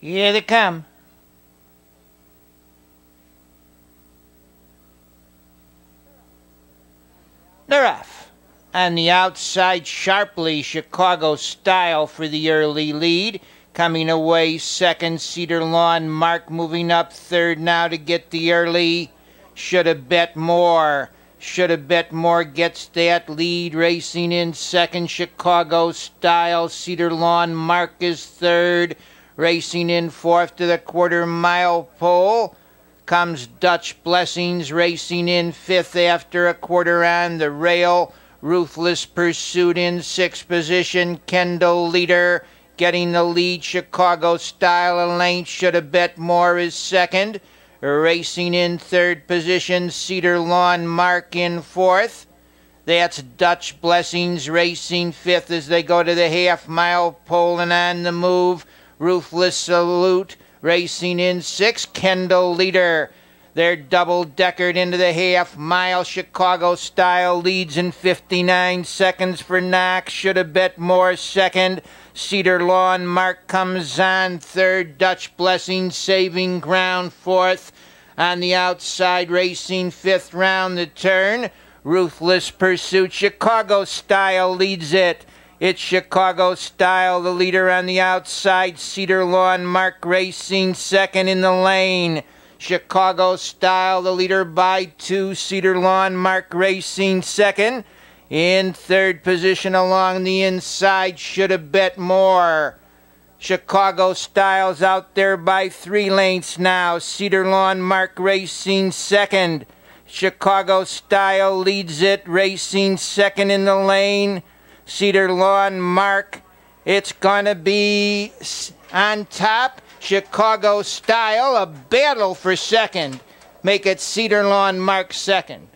Here they come. They're off. On the outside, sharply, Chicago style for the early lead. Coming away second, Cedar Lawn. Mark moving up third now to get the early. Should have bet more. Should have bet more gets that lead. Racing in second, Chicago style. Cedar Lawn. Mark is third. Racing in fourth to the quarter mile pole comes Dutch Blessings racing in fifth after a quarter on the rail. Ruthless Pursuit in sixth position. Kendall leader getting the lead. Chicago Style Elaine should have bet more is second. Racing in third position. Cedar Lawn Mark in fourth. That's Dutch Blessings racing fifth as they go to the half mile pole and on the move. Ruthless Salute racing in six. Kendall leader. They're double deckered into the half mile. Chicago style leads in 59 seconds for Knox. Should have bet more second. Cedar Lawn Mark comes on third. Dutch Blessing saving ground fourth. On the outside, racing fifth round the turn. Ruthless Pursuit. Chicago style leads it. It's Chicago Style, the leader on the outside. Cedar Lawn, Mark Racing, second in the lane. Chicago Style, the leader by two. Cedar Lawn, Mark Racing, second. In third position along the inside, should have bet more. Chicago Styles out there by three lengths now. Cedar Lawn, Mark Racing, second. Chicago Style leads it, racing second in the lane. Cedar Lawn Mark. It's gonna be on top. Chicago style, a battle for second. Make it Cedar Lawn Mark second.